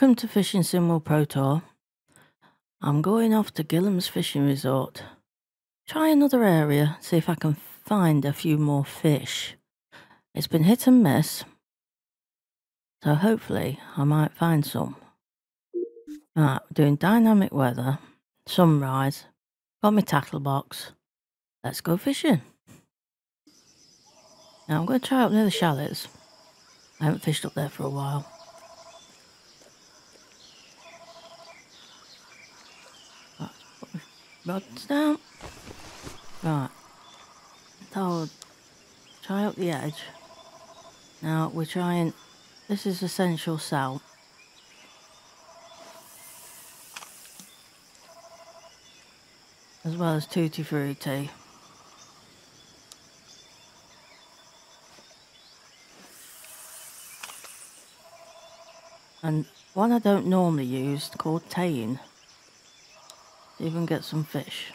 Welcome to Fishing Sim World Pro Tour. I'm going off to Gillham's Fishing Resort. Try another area, see if I can find a few more fish. It's been hit and miss, so hopefully I might find some. Right, doing dynamic weather, sunrise, got my tackle box. Let's go fishing. Now I'm going to try up near the shallots. I haven't fished up there for a while. Rods down. Right. So, try up the edge. Now we're trying, this is essential salt. As well as tutti frutti. And one I don't normally use called Tein even get some fish.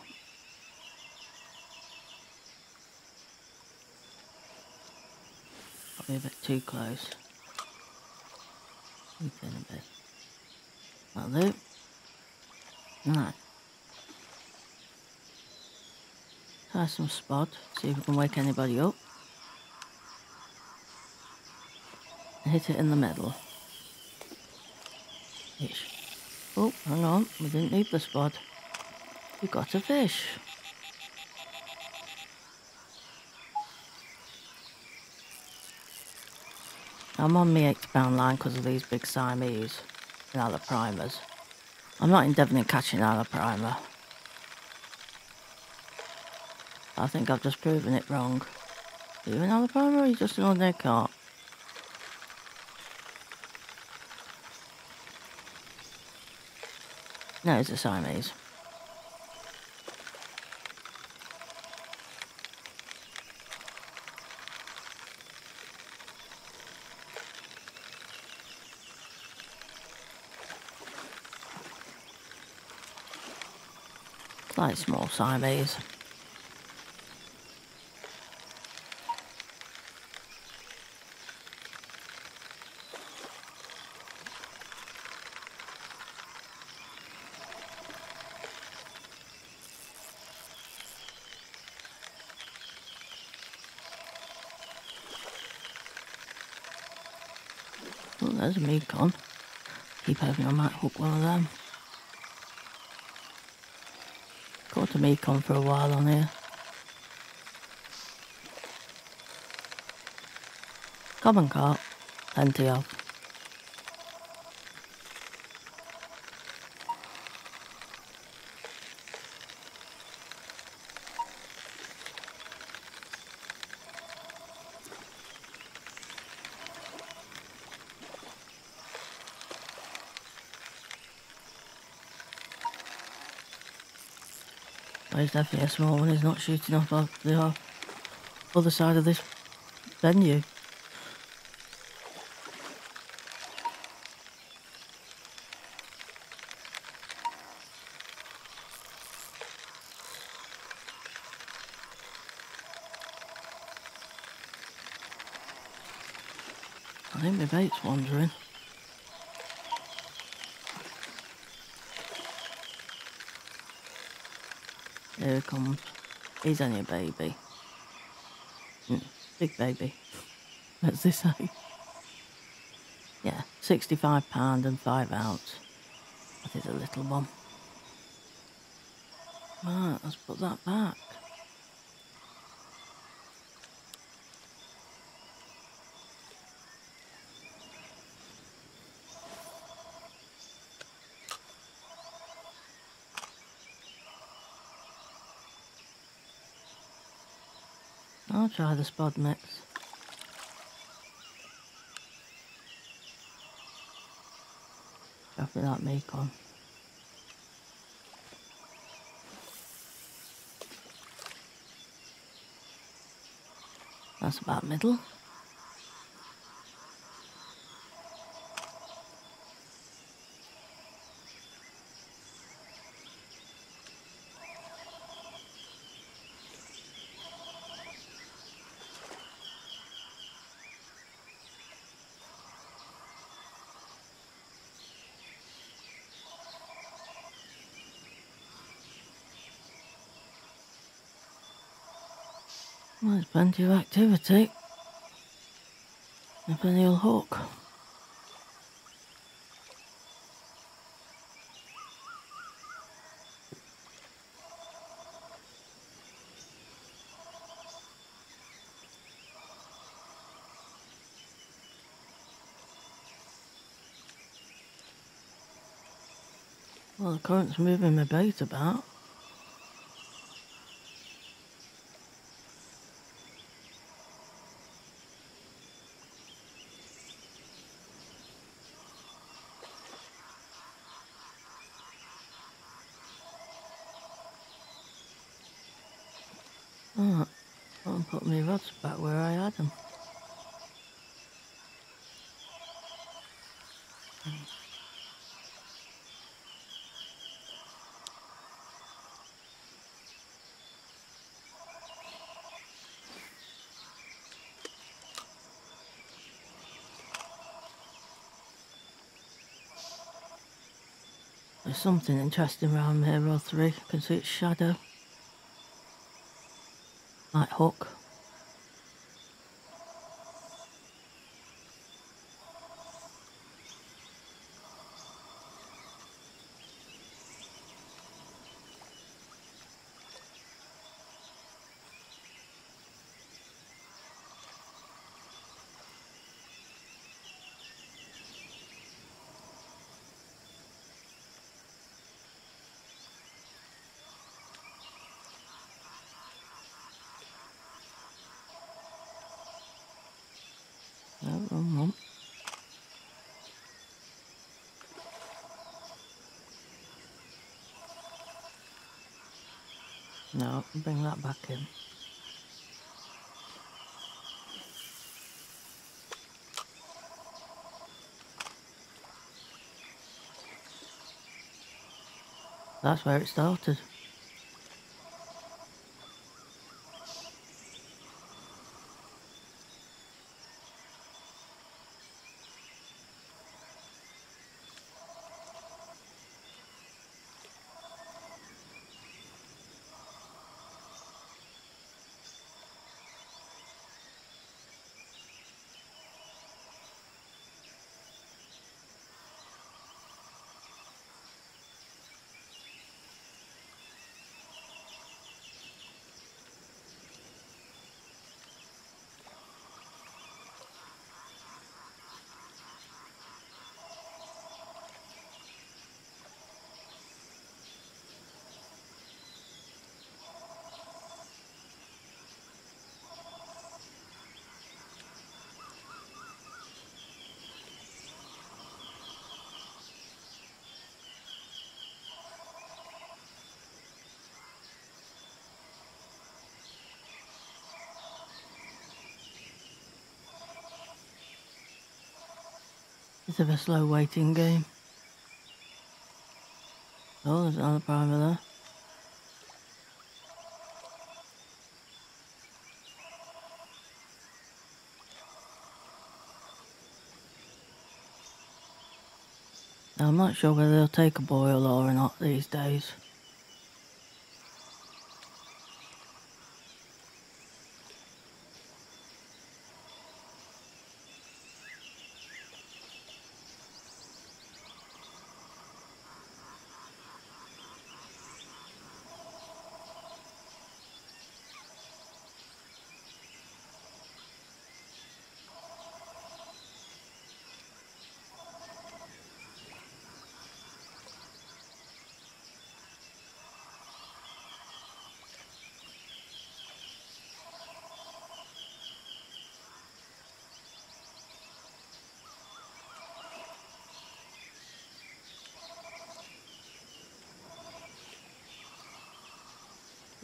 Probably a bit too close. Keep in a bit. That'll do. Right. Try some spod, see if we can wake anybody up. Hit it in the middle. Ish. Oh, hang on, we didn't need the spod. We got a fish. I'm on my £8 line because of these big Siamese and Alaprimers. I'm not endeavouring catching Alaprimer. I think I've just proven it wrong. Are you an Alaprimer or are you just an ordinary carp? No, it's a Siamese. Like small Siamese. Oh, there's a Mekong. Keep hoping I might hook one of them. Caught a Mekong for a while on here. Common carp, plenty of. He's definitely a small one. He's not shooting off of the uh, other side of this venue. I think my bait's wandering. Here. He's only a baby. Mm, big baby. As they say. Yeah, £65 and 5 ounce. That is a little one. Right, let's put that back. Try the spod mix. After that Mekong. That's about middle. Well, there's plenty of activity. If any'll hook. Well, the current's moving my bait about. Oh, I'll put my rods back where I had them. There's something interesting around here, Rod 3. I can see its shadow. Like hook. No, wrong one. Bring that back in. That's where it started. Bit of a slow waiting game. Oh, there's another primer there. Now, I'm not sure whether they'll take a boil or not these days.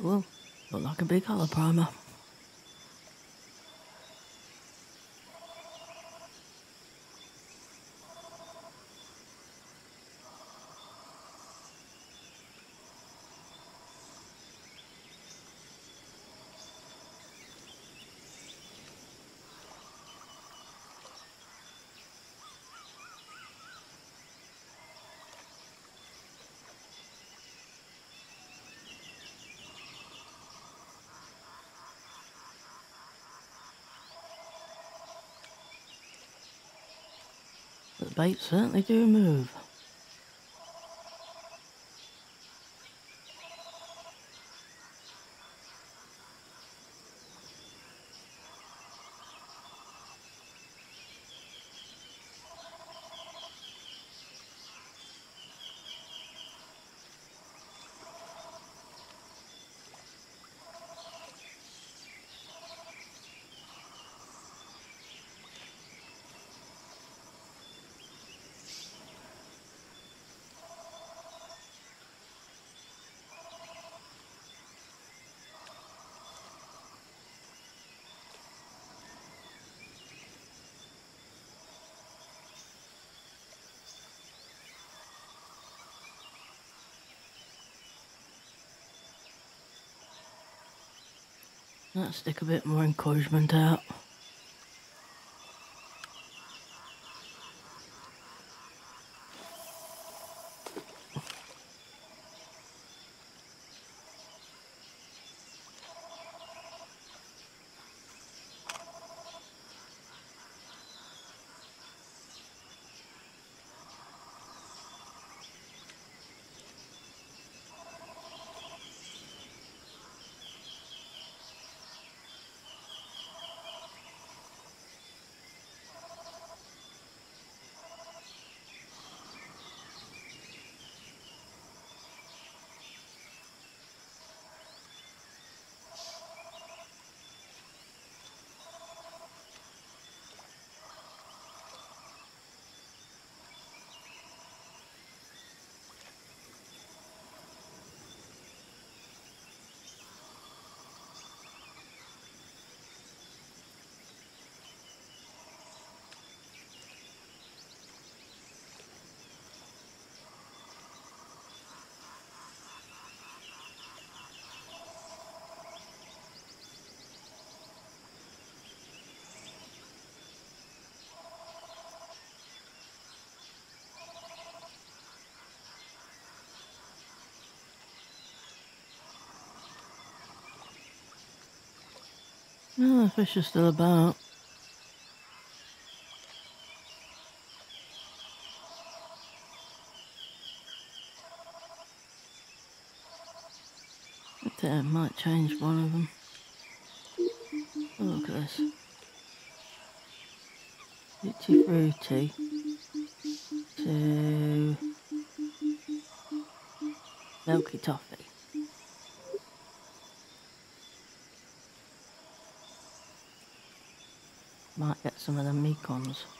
Whoa, look like a big hollow primer. But the bait certainly do move. Let's stick a bit more encouragement out. No, the fish are still about. There might change one of them. Oh, look at this. Tutti fruity to milky toffee. Might get some of the Mekongs.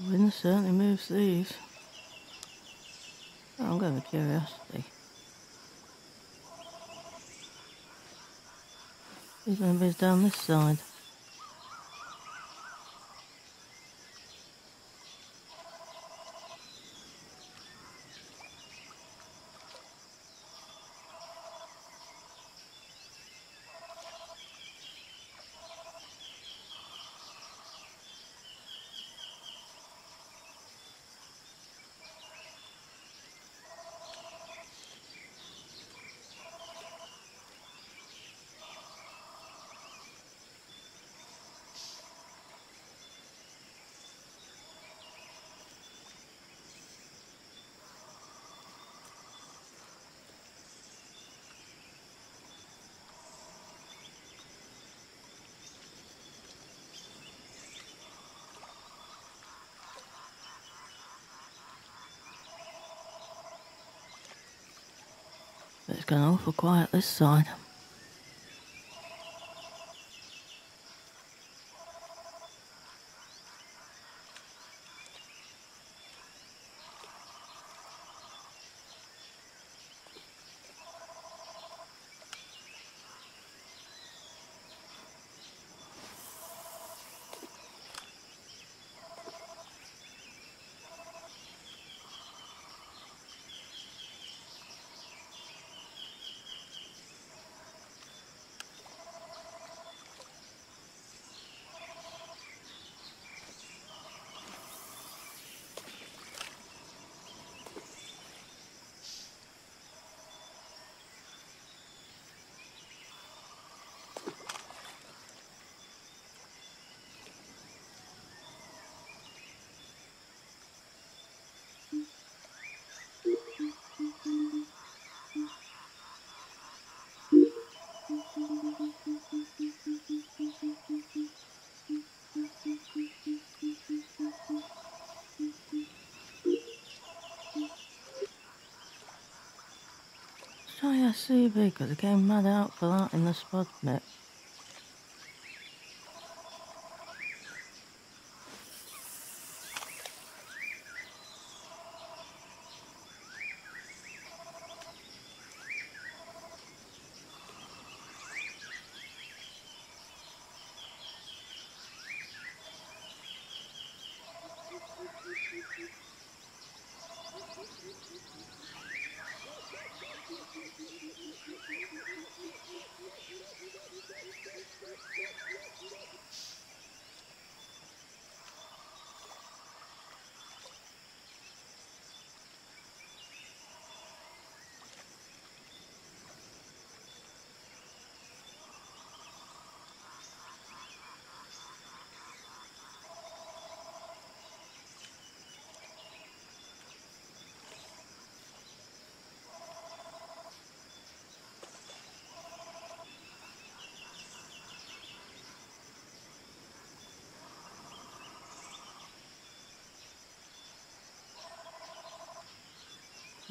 Wind certainly moves these. I'm going with curiosity. To be down this side. It's going awful quiet this side. CB because I came mad out for that in the spod mix.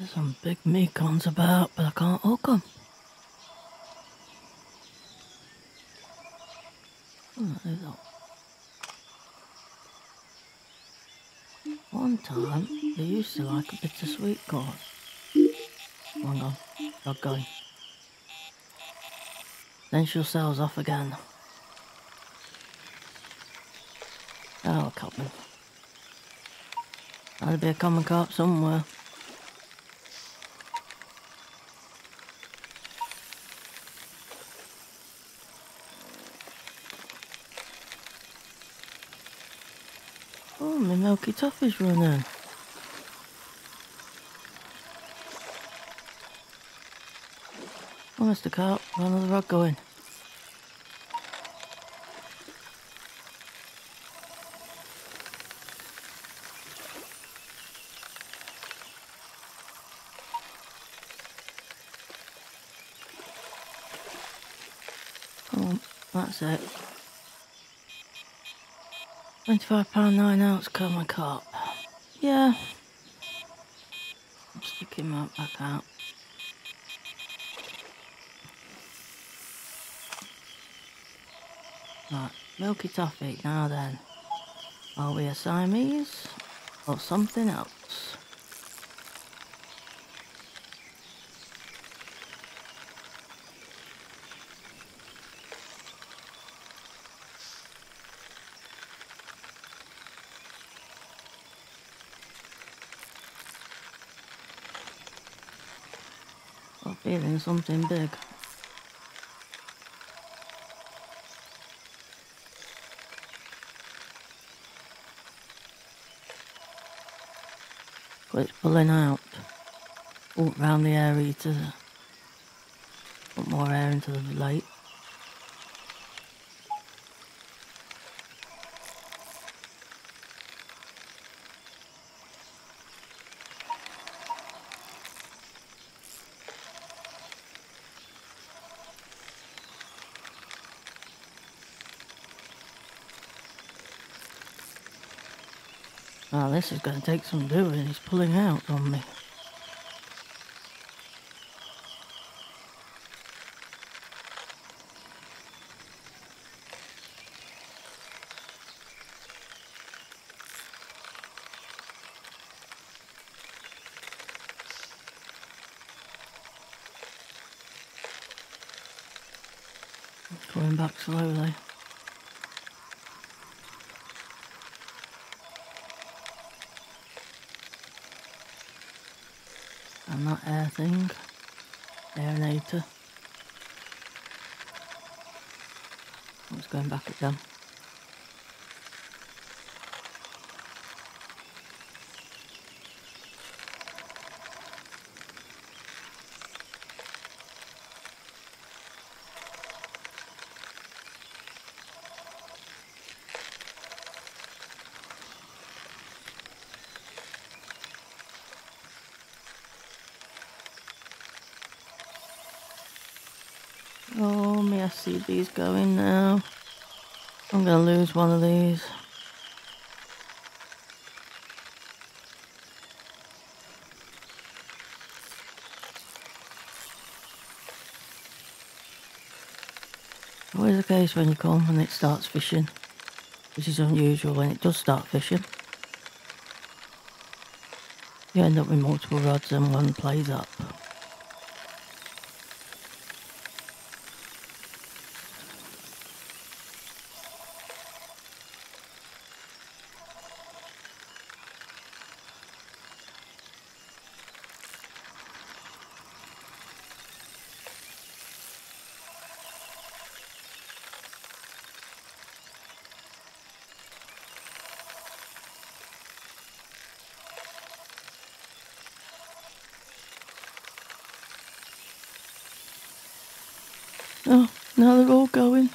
There's some big Mekongs about, but I can't hook oh, them. One time, they used to like a bit of sweet corn. Hang on, not going. Then she'll sails off again. Oh, Copman. That'd be a common carp somewhere. Oh, my milky toffee's running. Oh, Mr. Carp, another rod going. Oh, that's it. Twenty-five pound nine ounce common carp. Yeah. I'll stick him up back out. Right, milky toffee. Now then, are we a Siamese or something else. I'm feeling something big. But it's pulling out. Walk round the area to put more air into the lake. Oh, this is going to take some doing. He's pulling out on me. Going back slowly. That air thing, aerator. Oh, it's going back again my Going now. I'm going to lose one of these. Always the case when you come and it starts fishing, which is unusual when it does start fishing. You end up with multiple rods and one plays up. Oh, now they're all going.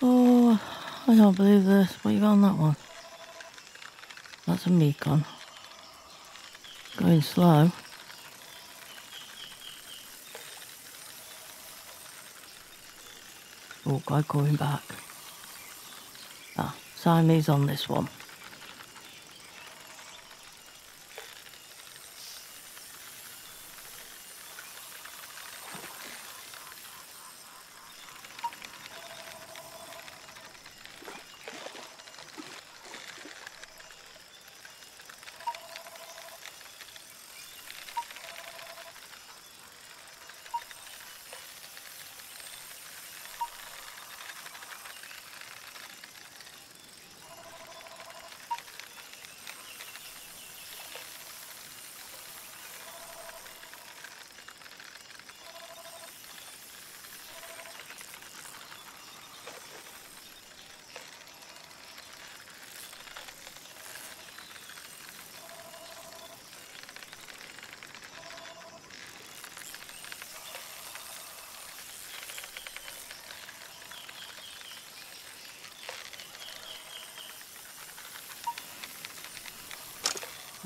Oh, I don't believe this. What you got on that one? A Mekong. Going slow. Oh, guy going back. Ah, Siamese on this one.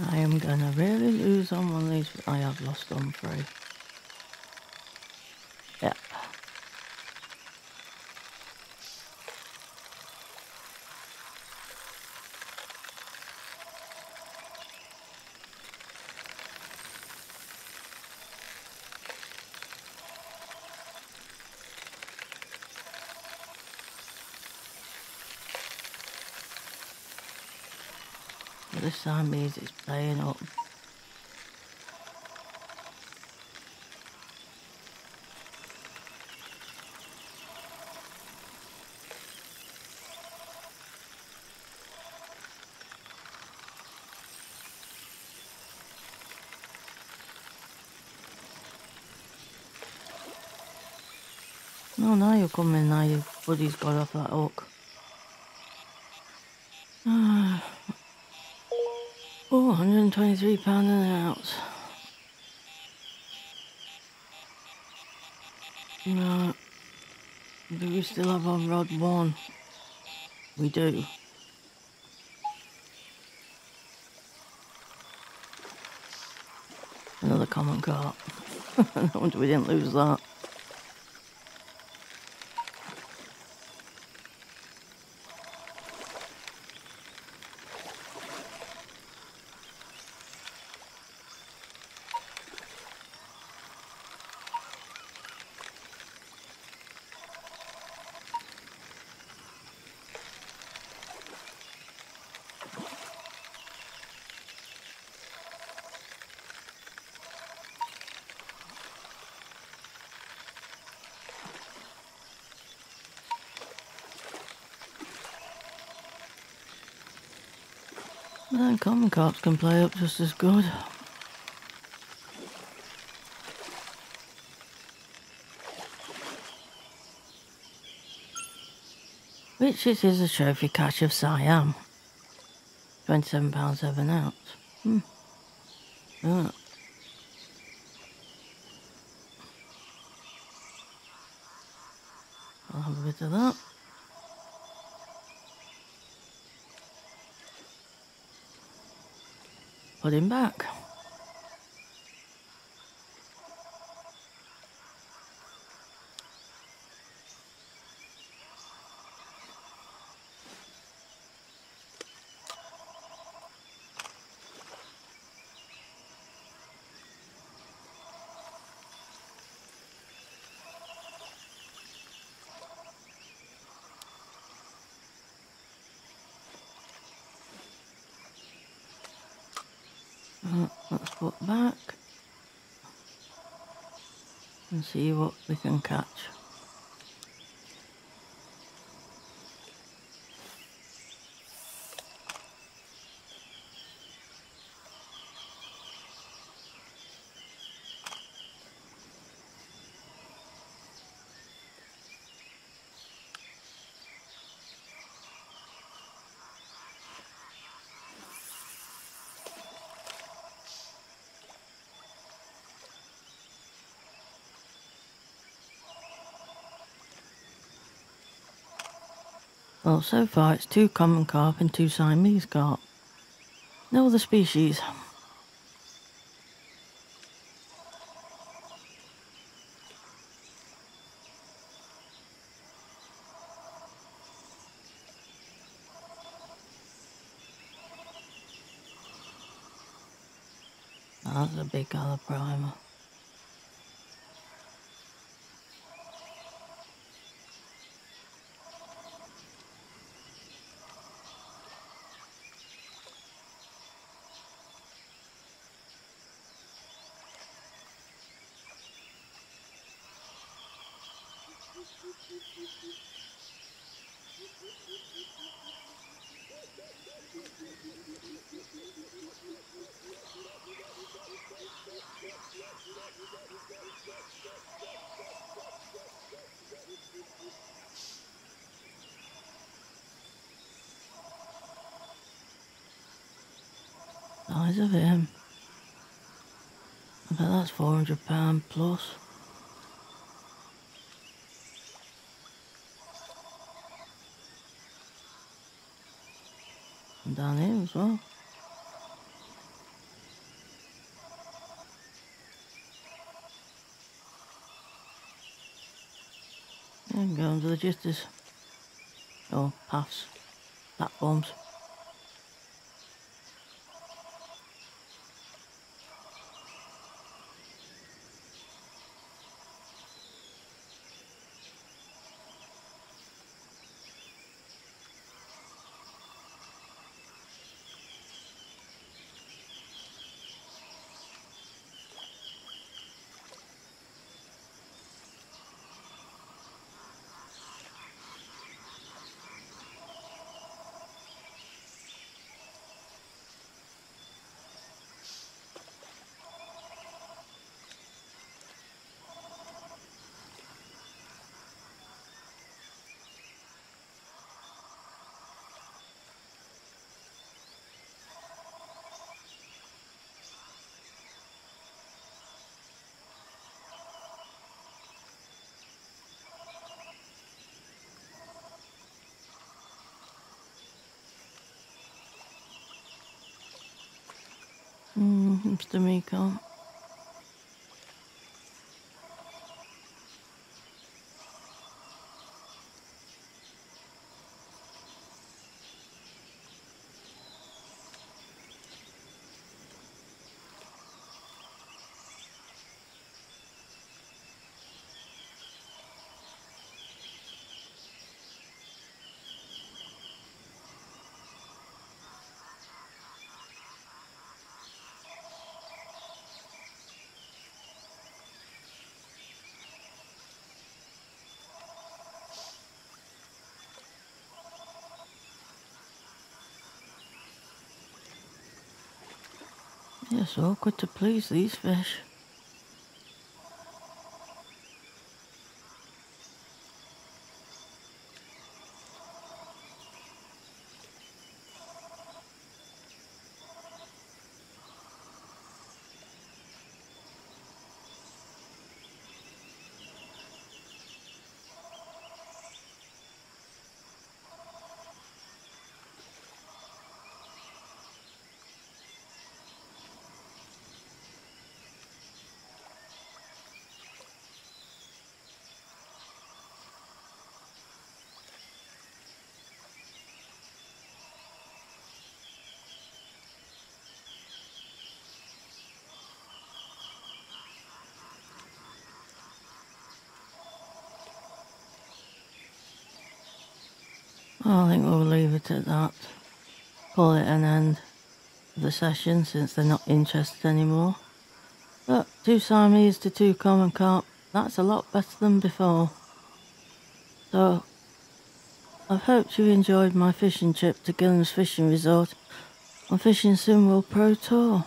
I am gonna really lose on one of these. I have lost on three. Siamese is playing up. Oh, now you're coming now your buddy's got off that hook. 123 pounds an ounce. No, do we still have our rod one? We do. Another common carp. no wonder we didn't lose that. Common carps can play up just as good. Which it is a trophy catch of Siam. £27 seven ounce. Hmm. Yeah. I'll have a bit of that. Put him back. Uh, let's put back and see what we can catch. Well, so far it's two common carp and two Siamese carp. No other species. That's a big colour primer. Size of him. I bet that's four hundred pound plus. Down here as well. And go under the jitters. Or paths. Platforms. Mr. Miko. It's awkward to please these fish. I think we'll leave it at that. Call it an end of the session since they're not interested anymore. But two Siamese to two common carp, that's a lot better than before. So, I've hoped you enjoyed my fishing trip to Gillham's Fishing Resort on Fishing Sim World Pro Tour.